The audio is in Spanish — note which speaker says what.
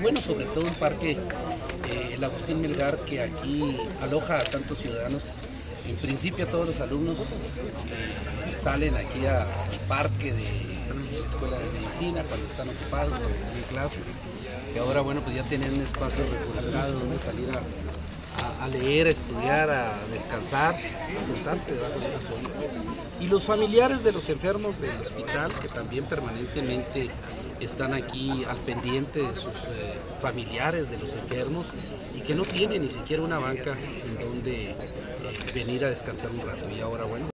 Speaker 1: bueno, sobre todo el parque eh, el Agustín Melgar, que aquí aloja a tantos ciudadanos. En principio todos los alumnos eh, salen aquí al parque de la Escuela de Medicina cuando están ocupados, cuando están clases, que ahora bueno pues ya tienen un espacio regularizado donde salir a, a, a, leer, a estudiar, a descansar, a sentarse debajo de una sombra. Y los familiares de los enfermos del hospital, que también permanentemente están aquí al pendiente de sus eh, familiares, de los enfermos, y que no tienen ni siquiera una banca en donde eh, venir a descansar un rato. Y ahora, bueno.